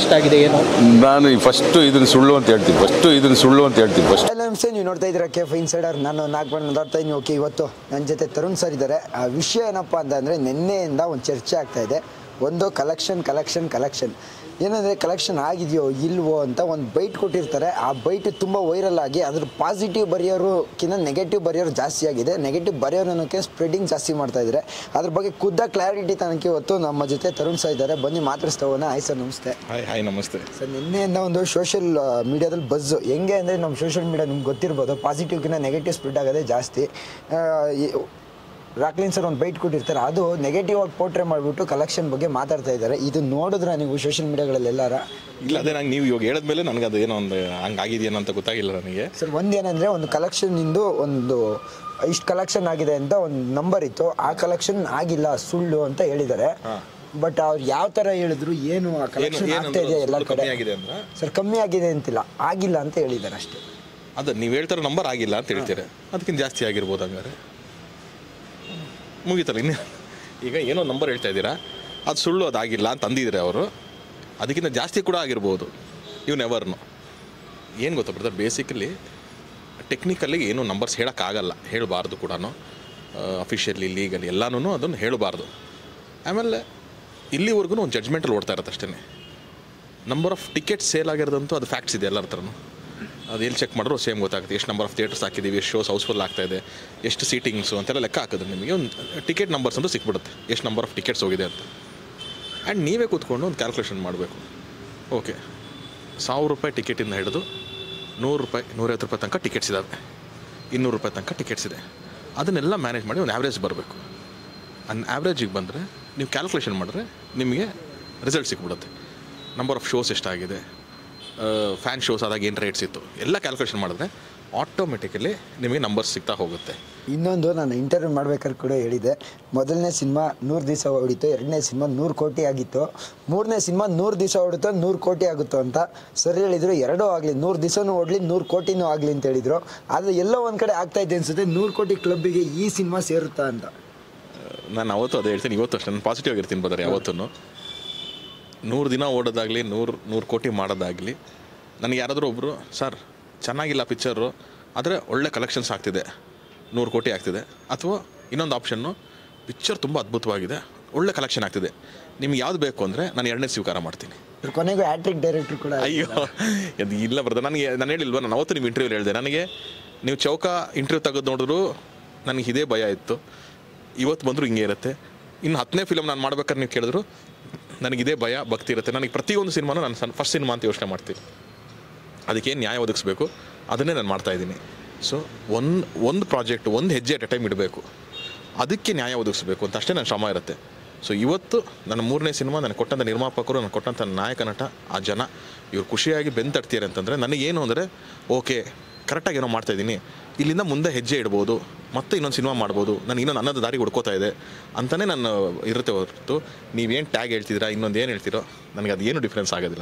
ಇಷ್ಟ ಆಗಿದೆ ಏನು? ನಾನು ಫಸ್ಟ್ ಇದನ್ನ ಸುಳ್ಳು ಅಂತ ಹೇಳ್ತೀನಿ. ಫಸ್ಟ್ ಇದನ್ನ ಸುಳ್ಳು ಅಂತ ಹೇಳ್ತೀನಿ ಫಸ್ಟ್ ಎಲ್ಲ ನಮಸ್ತೆ ನೀವು ನೋಡ್ತಾ ಇದ್ದೀರಾ ಕೆಫ್ ಇನ್ಸೈಡರ್ ನಾನು ನಾಲ್ಕು ಮಾತಾಡ್ತಾ ಇದ್ದೀನಿ. ಓಕೆ ಇವತ್ತು ನನ್ನ ಜೊತೆ ತರುಣ್ ಸರ್ ಇದ್ದಾರೆ. ಆ ವಿಷಯ ಏನಪ್ಪ ಅಂತಂದರೆ ನಿನ್ನೆಯಿಂದ ಒಂದು ಚರ್ಚೆ ಆಗ್ತಾ ಇದೆ. ಒಂದು ಕಲೆಕ್ಷನ್ ಕಲೆಕ್ಷನ್ ಕಲೆಕ್ಷನ್ ಏನಂದರೆ ಕಲೆಕ್ಷನ್ ಆಗಿದೆಯೋ ಇಲ್ವೋ ಅಂತ ಒಂದು ಬೈಟ್ ಕೊಟ್ಟಿರ್ತಾರೆ. ಆ ಬೈಟ್ ತುಂಬ ವೈರಲ್ ಆಗಿ ಅದ್ರ ಪಾಸಿಟಿವ್ ಬರೆಯೋರುಕ್ಕಿಂತ ನೆಗೆಟಿವ್ ಬರೆಯೋರು ಜಾಸ್ತಿ ಆಗಿದೆ. ನೆಗೆಟಿವ್ ಬರೆಯೋರು ಅನ್ನೋಕ್ಕೆ ಸ್ಪ್ರೆಡಿಂಗ್ ಜಾಸ್ತಿ ಮಾಡ್ತಾ ಇದ್ದಾರೆ ಅದ್ರ ಬಗ್ಗೆ ಖುದ್ದ ಕ್ಲಾರಿಟಿ ತನಕ ಇವತ್ತು ನಮ್ಮ ಜೊತೆ ತರುಣ್ ಸಹ ಇದ್ದಾರೆ. ಬನ್ನಿ ಮಾತಾಡಿಸ್ತಾ ಹೋಗೋಣ ಆಯ್ ಸರ್ ನಮಸ್ತೆ. ಹಾಯ್ ಹಾಯ್ ನಮಸ್ತೆ. ಸರ್ ನಿನ್ನೆಯಿಂದ ಒಂದು ಸೋಷಿಯಲ್ ಮೀಡಿಯಾದಲ್ಲಿ ಬಸ್ ಹೆಂಗೆ ಅಂದರೆ ನಮ್ಮ ಸೋಷಿಯಲ್ ಮೀಡಿಯಾ ನಿಮ್ಗೆ ಗೊತ್ತಿರ್ಬೋದು ಪಾಸಿಟಿವ್ಗಿಂತ ನೆಗೆಟಿವ್ ಸ್ಪ್ರೆಡ್ ಆಗೋದೇ ಜಾಸ್ತಿ. ರಾಕ್ಲಿನ್ ಸರ್ ಒಂದು ಬೈಟ್ ಕೊಟ್ಟಿರ್ತಾರೆ. ಅದು ನೆಗೆಟಿವ್ ಆಗಿ ಪೋಟ್ರೆ ಮಾಡಿಬಿಟ್ಟು ಕಲೆಕ್ಷನ್ ಬಗ್ಗೆ ಮಾತಾಡ್ತಾ ಇದ್ದಾರೆ. ಇದು ನೋಡಿದ್ರೆ ನೀವು ಸೋಷಿಯಲ್ ಮೀಡಿಯಾಗಳಲ್ಲಿ ಎಲ್ಲಾರ ಇಲ್ಲ ಅದೇ ನಂಗೆ ನೀವು ಇವಾಗ ಹೇಳಿದ್ಮೇಲೆ ನನಗೆ ಅದು ಏನೋ ಒಂದು ಹಂಗಾಗಿದೆಯೇನೋ ಅಂತ ಗೊತ್ತಾಗಿಲ್ಲ ನನಗೆ. ಸರ್ ಒಂದೇನಂದರೆ ಒಂದು ಕಲೆಕ್ಷನ್ನಿಂದು ಒಂದು ಇಷ್ಟು ಕಲೆಕ್ಷನ್ ಆಗಿದೆ ಅಂತ ಒಂದು ನಂಬರ್ ಇತ್ತು. ಆ ಕಲೆಕ್ಷನ್ ಆಗಿಲ್ಲ ಸುಳ್ಳು ಅಂತ ಹೇಳಿದ್ದಾರೆ. ಬಟ್ ಅವ್ರು ಯಾವ ಥರ ಹೇಳಿದ್ರು ಏನು ಆ ಕಲೆಕ್ಷನ್ ಆಗ್ತಾ ಇದೆಯಾ ಎಲ್ಲ ಕಡೆ? ಆಗಿದೆ ಅಂದ್ರೆ? ಸರ್ ಕಮ್ಮಿ ಆಗಿದೆ ಅಂತಿಲ್ಲ. ಆಗಿಲ್ಲ ಅಂತ ಹೇಳಿದ್ದಾರೆ ಅಷ್ಟೇ. ಅದು ನೀವು ಹೇಳ್ತಾರೋ ನಂಬರ್ ಆಗಿಲ್ಲ ಅಂತ ಹೇಳ್ತೀರಾ. ಅದಕ್ಕಿಂತ ಜಾಸ್ತಿ ಆಗಿರ್ಬೋದು ಹಂಗಾರೆ. ಮುಗೀತಲ್ಲ ಇನ್ನು. ಈಗ ಏನೋ ನಂಬರ್ ಹೇಳ್ತಾ ಇದ್ದೀರಾ? ಅದು ಸುಳ್ಳು ಅದಾಗಿಲ್ಲ ಅಂತ ಅಂದಿದ್ರೆ ಅವರು. ಅದಕ್ಕಿಂತ ಜಾಸ್ತಿ ಕೂಡ ಆಗಿರ್ಬೋದು. ಇವ್ ನೆವರ್ನು ಏನು ಗೊತ್ತಾ ಬ್ರದರ್ ಬೇಸಿಕಲಿ ಟೆಕ್ನಿಕಲಿ ಏನು ನಂಬರ್ಸ್ ಹೇಳೋಕ್ಕಾಗಲ್ಲ ಹೇಳಬಾರ್ದು ಕೂಡ ಅಫಿಷಿಯಲಿ ಲೀಗಲಿ ಎಲ್ಲನೂ ಅದನ್ನು ಹೇಳಬಾರ್ದು. ಆಮೇಲೆ ಇಲ್ಲಿವರೆಗೂ ಒಂದು ಜಡ್ಜ್ಮೆಂಟಲ್ಲಿ ಓಡ್ತಾ ಇರುತ್ತೆ ಅಷ್ಟೇ ನಂಬರ್ ಆಫ್ ಟಿಕೆಟ್ ಸೇಲ್ ಆಗಿರೋದಂತೂ ಅದು ಫ್ಯಾಕ್ಟ್ಸ್ ಇದೆ ಎಲ್ಲರ ಹತ್ರನೂ. ಅದು ಎಲ್ಲಿ ಚೆಕ್ ಮಾಡಿದ್ರು ಸೇಮ್ ಗೊತ್ತಾಗುತ್ತೆ. ಎಷ್ಟು ನಂಬರ್ ಆಫ್ ಥಿಯೇಟರ್ಸ್ ಹಾಕಿದ್ದೀವಿ ಎಷ್ಟು ಶೋಸ್ ಹೌಸ್ಫುಲ್ ಆಗ್ತಾ ಇದೆ, ಎಷ್ಟು ಸೀಟಿಂಗ್ಸು ಅಂತೆಲ್ಲ ಲೆಕ್ಕ ಹಾಕಿದ್ರೆ ನಿಮಗೆ. ಒಂದು ಟಿಕೆಟ್ ನಂಬರ್ಸ್ ಅಂತೂ ಸಿಕ್ಬಿಡುತ್ತೆ. ಎಷ್ಟು ನಂಬರ್ ಆಫ್ ಟಿಕೆಟ್ಸ್ ಹೋಗಿದೆ ಅಂತ. ಆ್ಯಂಡ್ ನೀವೇ ಕೂತ್ಕೊಂಡು ಒಂದು ಕ್ಯಾಲ್ಕುಲೇಷನ್ ಮಾಡಬೇಕು. ಓಕೆ ಸಾವಿರ ರೂಪಾಯಿ ಟಿಕೆಟಿಂದ ಹಿಡಿದು ನೂರು ರೂಪಾಯಿ, ನೂರೈವತ್ತು ರೂಪಾಯಿ ತನಕ ಟಿಕೆಟ್ಸ್ ಇದ್ದಾವೆ ಇನ್ನೂರು ರೂಪಾಯಿ ತನಕ ಟಿಕೆಟ್ಸ್ ಇದೆ. ಅದನ್ನೆಲ್ಲ ಮ್ಯಾನೇಜ್ ಮಾಡಿ ಒಂದು ಆ್ಯಾವ್ರೇಜ್ ಬರಬೇಕು. ಅನ್ ಆ್ಯಾವ್ರೇಜಿಗೆ ಬಂದರೆ, ನೀವು ಕ್ಯಾಲ್ಕುಲೇಷನ್ ಮಾಡಿದ್ರೆ ನಿಮಗೆ ರಿಸಲ್ಟ್ ಸಿಕ್ಬಿಡುತ್ತೆ. ನಂಬರ್ ಆಫ್ ಶೋಸ್ ಎಷ್ಟಾಗಿದೆ ಫ್ಯಾನ್ ಶೋಸ್ ಆದಾಗ ಏನು ರೇಟ್ಸ್ ಇತ್ತು? ಎಲ್ಲ ಕ್ಯಾಲ್ಕುಲೇಷನ್ ಮಾಡಿದ್ರೆ ಆಟೋಮೆಟಿಕಲಿ ನಿಮಗೆ ನಂಬರ್ಸ್ ಸಿಗ್ತಾ ಹೋಗುತ್ತೆ. ಇನ್ನೊಂದು ನಾನು ಇಂಟರ್ವ್ಯೂ ಮಾಡ್ಬೇಕಾದ್ರೆ ಕೂಡ ಹೇಳಿದೆ. ಮೊದಲನೇ ಸಿನಿಮಾ ನೂರು ದಿವಸ ಹೊಡಿತು ಎರಡನೇ ಸಿನಿಮಾ ನೂರು ಕೋಟಿ ಆಗಿತ್ತು. ಮೂರನೇ ಸಿನಿಮಾ ನೂರು ದಿವಸ ಹೊಡಿತು ನೂರು ಕೋಟಿ ಆಗುತ್ತೋ ಅಂತ ಸರ್ ಹೇಳಿದರು ಎರಡೂ ಆಗಲಿ ನೂರು ದಿವಸನೂ ಓಡಲಿ ನೂರು ಕೋಟಿನೂ ಆಗಲಿ ಅಂತ ಹೇಳಿದರು. ಆದರೆ ಎಲ್ಲೋ ಒಂದು ಕಡೆ ಆಗ್ತಾ ಇದೆ ಅನಿಸುತ್ತೆ ನೂರು ಕೋಟಿ ಕ್ಲಬ್ಬಿಗೆ ಈ ಸಿನಿಮಾ ಸೇರುತ್ತಾ ಅಂತ. ನಾನು ಅವತ್ತು ಅದೇ ಹೇಳ್ತೀನಿ ಇವತ್ತು ಅಷ್ಟೇ ನಾನು ಪಾಸಿಟಿವ್ ಆಗಿರ್ತೀನಿ ಬದರಿ ಯಾವತ್ತೂ ನೂರು ದಿನ ಓಡೋದಾಗಲಿ ನೂರು ನೂರು ಕೋಟಿ ಮಾಡೋದಾಗಲಿ ನನಗೆ ಯಾರಾದರೂ ಒಬ್ಬರು ಸರ್ ಚೆನ್ನಾಗಿಲ್ಲ ಪಿಕ್ಚರು ಆದರೆ ಒಳ್ಳೆ ಕಲೆಕ್ಷನ್ಸ್ ಆಗ್ತಿದೆ ನೂರು ಕೋಟಿ ಆಗ್ತಿದೆ. ಅಥವಾ ಇನ್ನೊಂದು ಆಪ್ಷನ್ನು ಪಿಕ್ಚರ್ ತುಂಬ ಅದ್ಭುತವಾಗಿದೆ ಒಳ್ಳೆ ಕಲೆಕ್ಷನ್ ಆಗ್ತಿದೆ ನಿಮ್ಗೆ ಯಾವ್ದು ಬೇಕು ಅಂದರೆ ನಾನು ಎರಡನೇ ಸ್ವೀಕಾರ ಮಾಡ್ತೀನಿ. ಕೊನೆಗೂ ಹ್ಯಾಟ್ರಿಕ್ ಡೈರೆಕ್ಟರ್ ಕೂಡ ಅಯ್ಯೋ ಅದು ಇಲ್ಲ ಬರ್ದ ನನಗೆ ನಾನು ಹೇಳಿಲ್ವ ನಾನು ಅವತ್ತು ನಿಮ್ಮ ಇಂಟರ್ವ್ಯೂ ಹೇಳಿದೆ ನನಗೆ ನೀವು ಚೌಕ ಇಂಟರ್ವ್ಯೂ ತೆಗೆದು ನೋಡಿದ್ರು ನನಗೆ ಇದೇ ಭಯ ಇತ್ತು ಇವತ್ತು ಬಂದರೂ ಹಿಂಗೆ ಇರುತ್ತೆ ಇನ್ನು ಹತ್ತನೇ ಫಿಲಮ್ ನಾನು ಮಾಡ್ಬೇಕಾದ್ರೆ ನೀವು ಕೇಳಿದ್ರು ನನಗೆ ಇದೇ ಭಯ, ಭಕ್ತಿ ಇರುತ್ತೆ. ನನಗೆ ಪ್ರತಿಯೊಂದು ಸಿನಿಮಾನು ನಾನು ಸನ್ ಫಸ್ಟ್ ಸಿನಿಮಾ ಅಂತ ಯೋಚನೆ ಮಾಡ್ತೀನಿ. ಅದಕ್ಕೇನು ನ್ಯಾಯ ಒದಗಿಸ್ಬೇಕು? ಅದನ್ನೇ ನಾನು ಮಾಡ್ತಾ ಇದ್ದೀನಿ. ಸೊ ಒಂದು ಒಂದು ಪ್ರಾಜೆಕ್ಟ್ ಒಂದು ಹೆಜ್ಜೆ ಅಟ್ ಎ ಟೈಮ್ ಇಡಬೇಕು. ಅದಕ್ಕೆ ನ್ಯಾಯ ಒದಗಿಸ್ಬೇಕು ಅಂತ ಅಷ್ಟೇ ನನ್ನ ಶ್ರಮ ಇರುತ್ತೆ. ಸೊ ಇವತ್ತು ನನ್ನ ಮೂರನೇ ಸಿನಿಮಾ ನನಗೆ ಕೊಟ್ಟಂಥ ನಿರ್ಮಾಪಕರು ನನಗೆ ಕೊಟ್ಟಂಥ ನಾಯಕ ನಟ, ಆ ಜನ, ಇವ್ರು ಖುಷಿಯಾಗಿ ಬೆಂತಟ್ತೀರ ಅಂತಂದರೆ ನನಗೇನು ಅಂದರೆ ಓಕೆ ಕರೆಕ್ಟಾಗಿ ಏನೋ ಮಾಡ್ತಾ ಇದ್ದೀನಿ. ಇಲ್ಲಿಂದ ಮುಂದೆ ಹೆಜ್ಜೆ ಇಡ್ಬೋದು, ಮತ್ತೆ ಇನ್ನೊಂದು ಸಿನಿಮಾ ಮಾಡ್ಬೋದು, ನಾನು ಇನ್ನೊಂದು ಅನ್ನದ ದಾರಿ ಹುಡ್ಕೋತಾ ಇದೆ ಅಂತಲೇ ನಾನು ಇರುತ್ತೆ ಹೊರತು. ನೀವೇನು ಟ್ಯಾಗ್ ಹೇಳ್ತಿದ್ದೀರಾ, ಇನ್ನೊಂದು ಏನು ಹೇಳ್ತೀರೋ, ನನಗೆ ಅದು ಏನು ಡಿಫ್ರೆನ್ಸ್ ಆಗೋದಿಲ್ಲ